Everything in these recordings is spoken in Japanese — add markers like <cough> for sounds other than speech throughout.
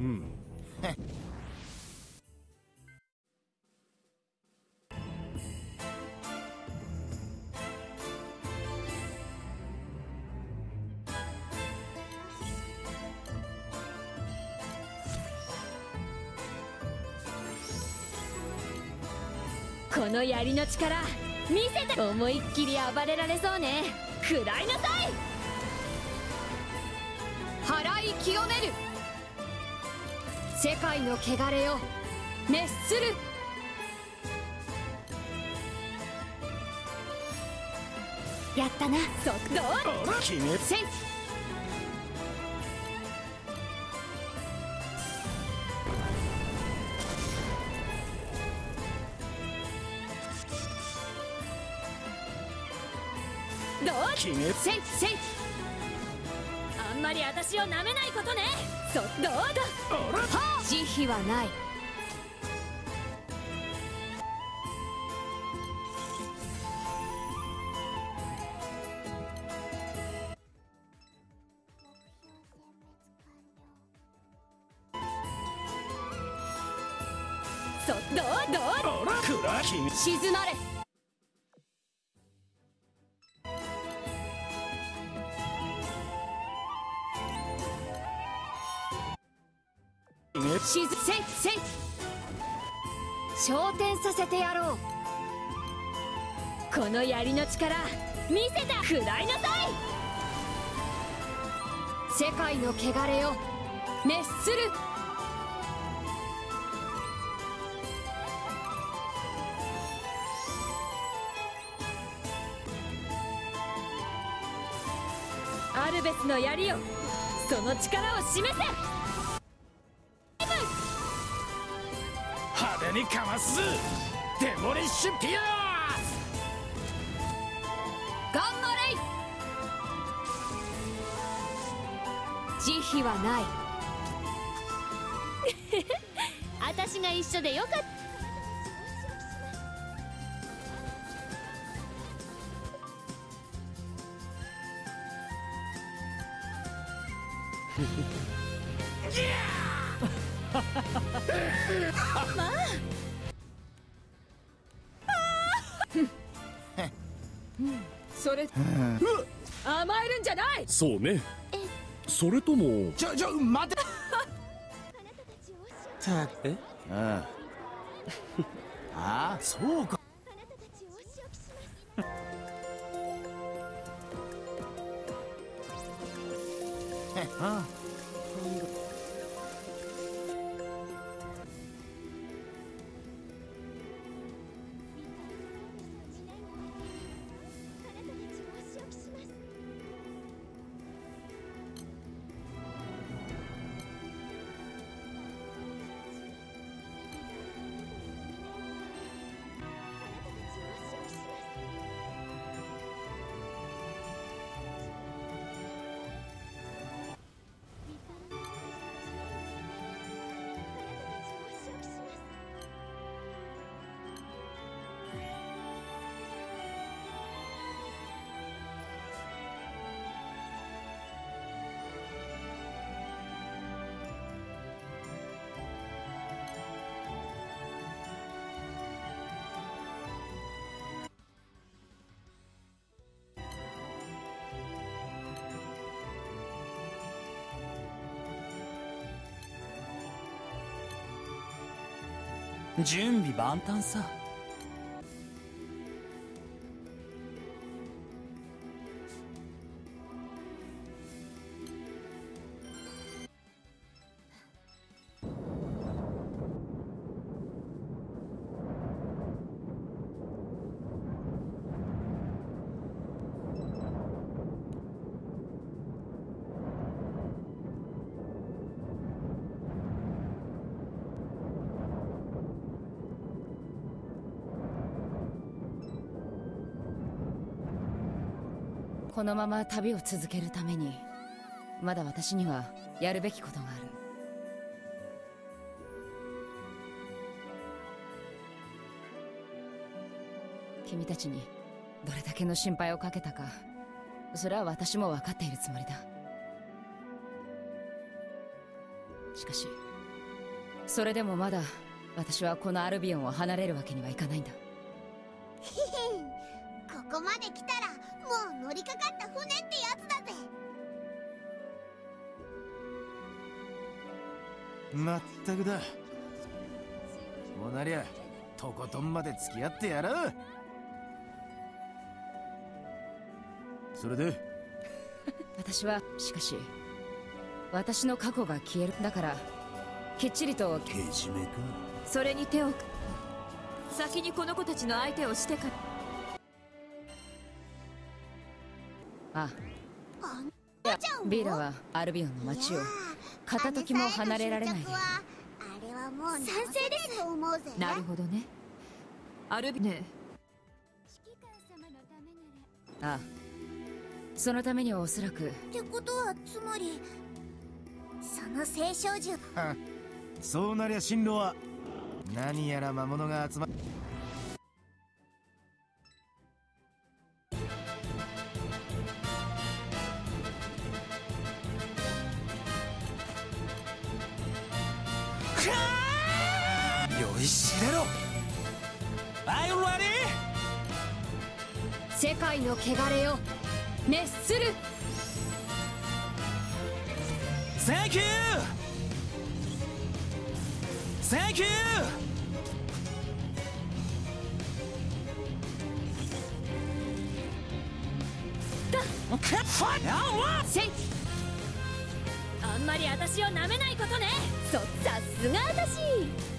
うん。この槍の力見せて。思いっきり暴れられそうね。食らいなさい。払い清める世界の汚れを滅する。やったな。そどう決め。せいどう決め。せいせんまり私を舐めないことね。そどうだ？慈悲はない。そまれしずせいせい昇天させてやろう。この槍の力見せた食らいなさい。世界の汚れを滅する。アルベスの槍よその力を示せ。派手にかます。デモリッシュピア頑張れ。慈悲はない。<laughs> 私が一緒でよかった <laughs> <laughs> まあ。<laughs> それ甘えるんじゃない！そうね。それとも。ちょちょ待て。た <laughs> え？ああああそうか。あ準備万端さ。このまま旅を続けるためにまだ私にはやるべきことがある。君たちにどれだけの心配をかけたかそれは私も分かっているつもりだ。しかしそれでもまだ私はこのアルビオンを離れるわけにはいかないんだ。<laughs> ここまで来たらもう乗りかかった船ってやつだぜ。まったくだ。こうなりゃとことんまで付き合ってやらう。それで？<laughs> 私はしかし私の過去が消える。だからきっちりとけじめか。それに手を先にこの子たちの相手をしてからああビーラはアルビオンの町を片時も離れられないで。あれはもう賛成ですと思うぜなるほどね。アルビねああそのためにはおそらく。ってことはつまりその青少獣そうなりゃ進路は何やら魔物が集ま世界の汚れを滅する。Thank you! ューあんまり私を舐めないことね。そさすが私。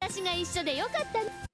私が一緒でよ。かった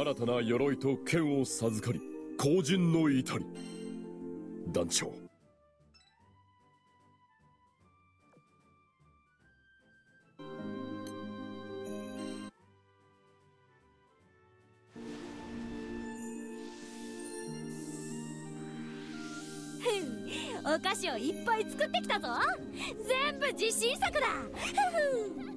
新たな鎧と剣を授かり後人の至り。団長。お菓子をいっぱい作ってきたぞ。全部自信作だ。ふふ